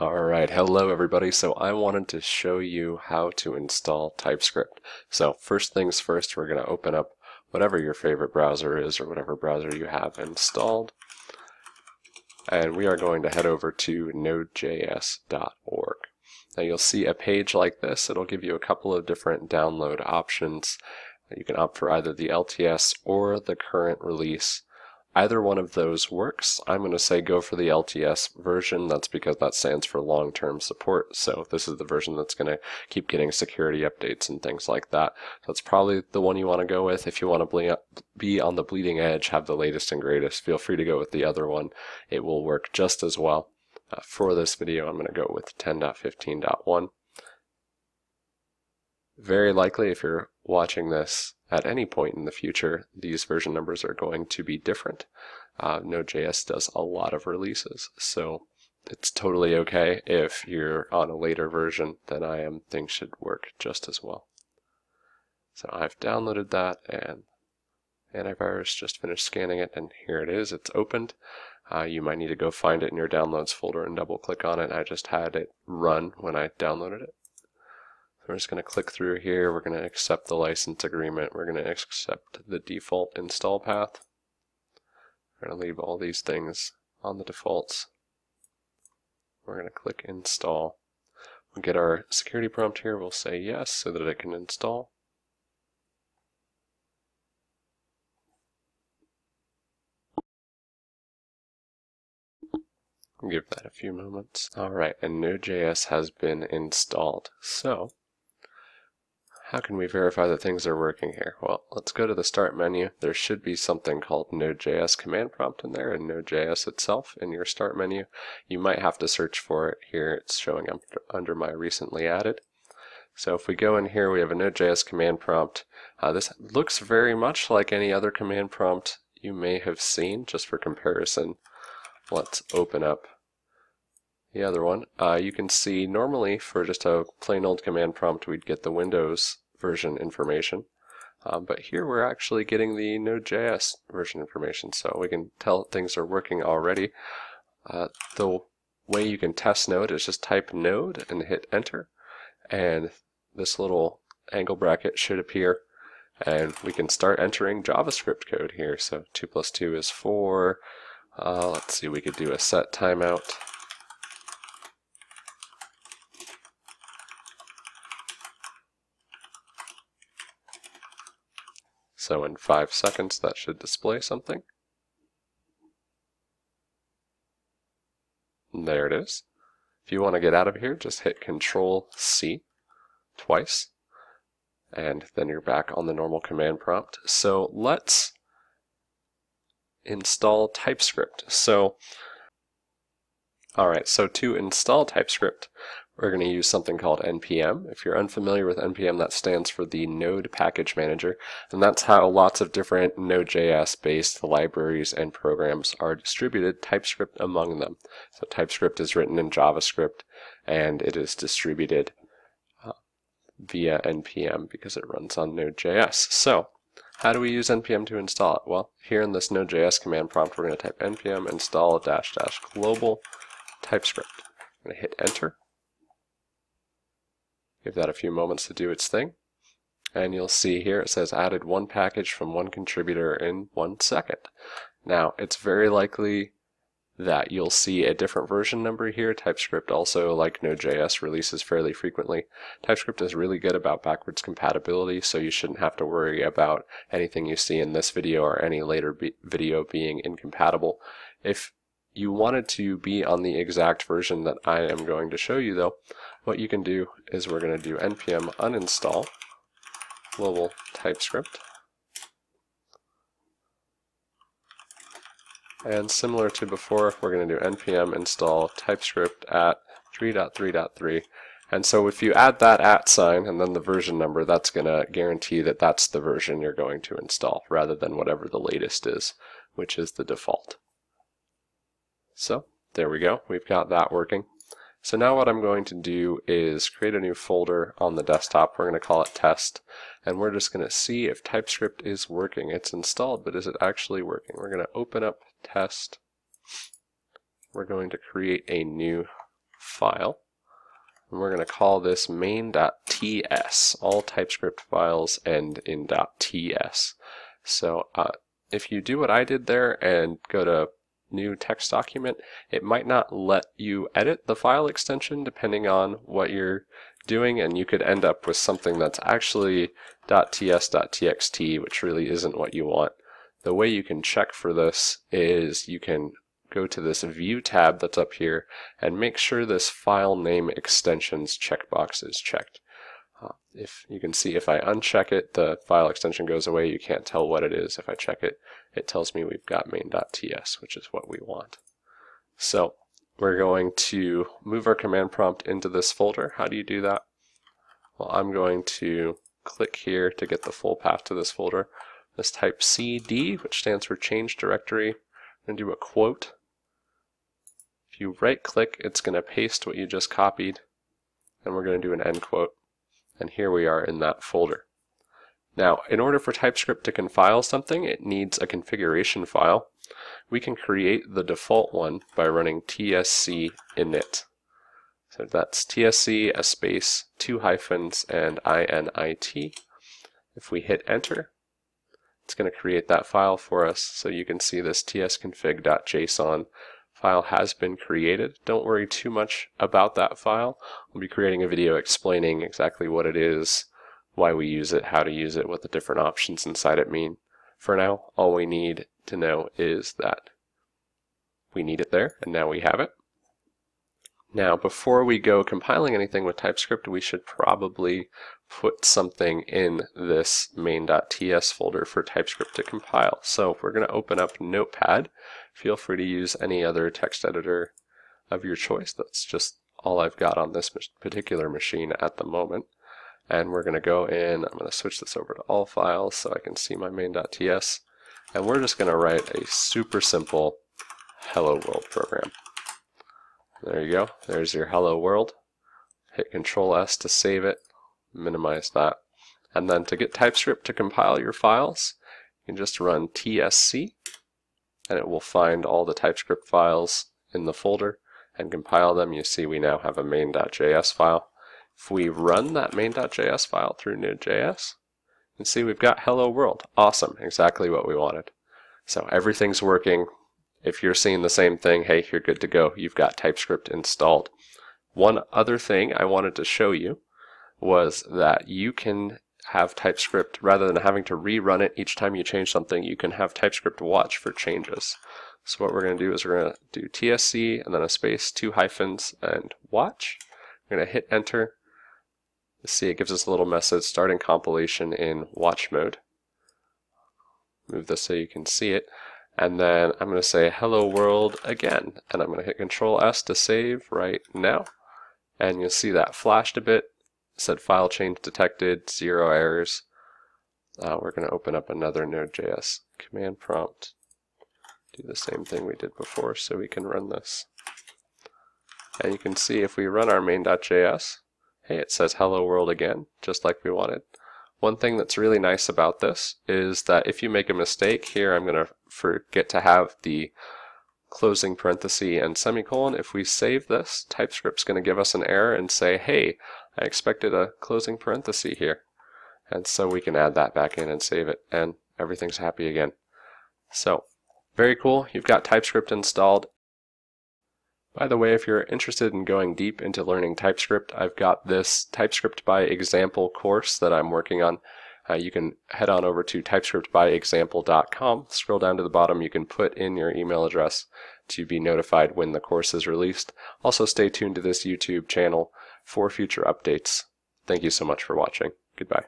Alright, hello everybody. So I wanted to show you how to install TypeScript. So first things first, we're going to open up whatever your favorite browser is or whatever browser you have installed. And we are going to head over to nodejs.org. Now you'll see a page like this. It'll give you a couple of different download options. You can opt for either the LTS or the current release. Either one of those works. I'm going to say go for the LTS version. That's because that stands for long-term support. So this is the version that's going to keep getting security updates and things like that. That's probably the one you want to go with. If you want to be on the bleeding edge, have the latest and greatest, feel free to go with the other one. It will work just as well. Uh, for this video, I'm going to go with 10.15.1. Very likely, if you're watching this at any point in the future, these version numbers are going to be different. Uh, Node.js does a lot of releases, so it's totally okay if you're on a later version than I am. Things should work just as well. So I've downloaded that and antivirus just finished scanning it and here it is. It's opened. Uh, you might need to go find it in your downloads folder and double click on it. I just had it run when I downloaded it. We're just going to click through here. We're going to accept the license agreement. We're going to accept the default install path. We're going to leave all these things on the defaults. We're going to click install. We'll get our security prompt here. We'll say yes so that it can install. give that a few moments. Alright, and Node.js has been installed. So, how can we verify that things are working here? Well, let's go to the Start menu. There should be something called Node.js command prompt in there and Node.js itself in your Start menu. You might have to search for it here. It's showing up under my recently added. So if we go in here, we have a Node.js command prompt. Uh, this looks very much like any other command prompt you may have seen, just for comparison. Let's open up the other one. Uh, you can see normally for just a plain old command prompt, we'd get the Windows version information. Um, but here we're actually getting the Node.js version information, so we can tell things are working already. Uh, the way you can test Node is just type Node and hit enter, and this little angle bracket should appear, and we can start entering JavaScript code here. So 2 plus 2 is 4. Uh, let's see, we could do a set timeout. So in five seconds that should display something. And there it is. If you want to get out of here, just hit Control C twice, and then you're back on the normal command prompt. So let's install TypeScript. So, alright, so to install TypeScript, we're going to use something called NPM. If you're unfamiliar with NPM, that stands for the Node Package Manager, and that's how lots of different Node.js-based libraries and programs are distributed, TypeScript among them. So TypeScript is written in JavaScript, and it is distributed uh, via NPM because it runs on Node.js. So, how do we use npm to install it? Well, here in this Node.js command prompt, we're going to type npm install dash dash global TypeScript. I'm going to hit enter. Give that a few moments to do its thing. And you'll see here it says added one package from one contributor in one second. Now, it's very likely that you'll see a different version number here. TypeScript also, like Node.js, releases fairly frequently. TypeScript is really good about backwards compatibility, so you shouldn't have to worry about anything you see in this video or any later video being incompatible. If you wanted to be on the exact version that I am going to show you though, what you can do is we're going to do npm uninstall global TypeScript. And similar to before, we're going to do npm install TypeScript at 3.3.3. And so if you add that at sign and then the version number, that's going to guarantee that that's the version you're going to install, rather than whatever the latest is, which is the default. So there we go. We've got that working. So now what I'm going to do is create a new folder on the desktop. We're going to call it test. And we're just going to see if TypeScript is working. It's installed, but is it actually working? We're going to open up test. We're going to create a new file. And we're going to call this main.ts. All TypeScript files end in .ts. So uh, if you do what I did there and go to new text document, it might not let you edit the file extension depending on what you're doing and you could end up with something that's actually .ts.txt which really isn't what you want. The way you can check for this is you can go to this view tab that's up here and make sure this file name extensions checkbox is checked. Uh, if you can see if I uncheck it the file extension goes away. You can't tell what it is. If I check it it tells me we've got main.ts which is what we want. So we're going to move our command prompt into this folder. How do you do that? Well I'm going to click here to get the full path to this folder. Let's type cd which stands for change directory and do a quote. If you right click it's going to paste what you just copied and we're going to do an end quote and here we are in that folder. Now, in order for TypeScript to compile something, it needs a configuration file. We can create the default one by running tsc init. So that's tsc, a space, two hyphens, and init. If we hit enter, it's going to create that file for us. So you can see this tsconfig.json file has been created. Don't worry too much about that file. I'll be creating a video explaining exactly what it is, why we use it, how to use it, what the different options inside it mean. For now, all we need to know is that we need it there, and now we have it. Now, before we go compiling anything with TypeScript, we should probably put something in this main.ts folder for TypeScript to compile. So we're going to open up Notepad. Feel free to use any other text editor of your choice. That's just all I've got on this particular machine at the moment. And we're going to go in, I'm going to switch this over to all files so I can see my main.ts. And we're just going to write a super simple hello world program. There you go. There's your hello world. Hit Control S to save it minimize that. And then to get TypeScript to compile your files, you can just run tsc, and it will find all the TypeScript files in the folder and compile them. You see we now have a main.js file. If we run that main.js file through Node.js, you see we've got hello world. Awesome, exactly what we wanted. So everything's working. If you're seeing the same thing, hey, you're good to go. You've got TypeScript installed. One other thing I wanted to show you was that you can have TypeScript, rather than having to rerun it each time you change something, you can have TypeScript watch for changes. So what we're going to do is we're going to do TSC and then a space, two hyphens, and watch. We're going to hit enter. See, it gives us a little message starting compilation in watch mode. Move this so you can see it. And then I'm going to say hello world again. And I'm going to hit control S to save right now. And you'll see that flashed a bit said file change detected, zero errors. Uh, we're going to open up another Node.js command prompt. Do the same thing we did before so we can run this. And you can see if we run our main.js, hey, it says hello world again, just like we wanted. One thing that's really nice about this is that if you make a mistake, here I'm going to forget to have the closing parenthesis and semicolon. If we save this, TypeScript's going to give us an error and say, hey, I expected a closing parenthesis here. And so we can add that back in and save it, and everything's happy again. So, very cool. You've got TypeScript installed. By the way, if you're interested in going deep into learning TypeScript, I've got this TypeScript by example course that I'm working on. Uh, you can head on over to typescriptbyexample.com. Scroll down to the bottom. You can put in your email address to be notified when the course is released. Also, stay tuned to this YouTube channel for future updates. Thank you so much for watching. Goodbye.